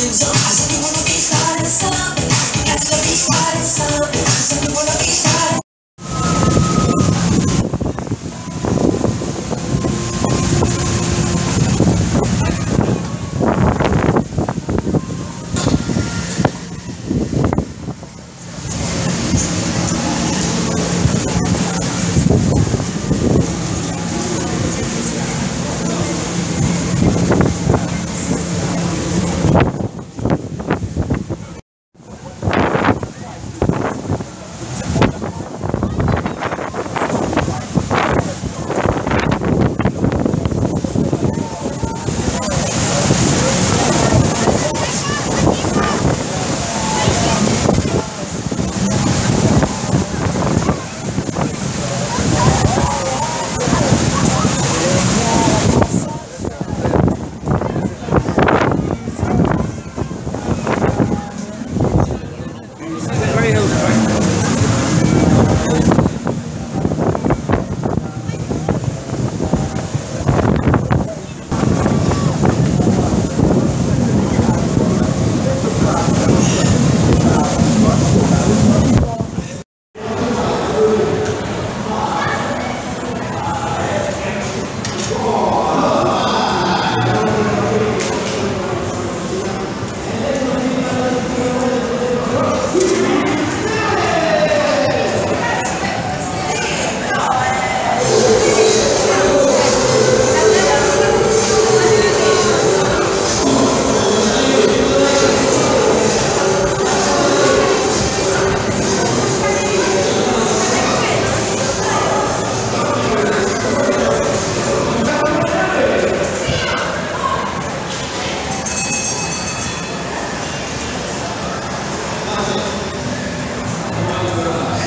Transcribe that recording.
you don't. I said you wanna be starting something. Got to be starting something.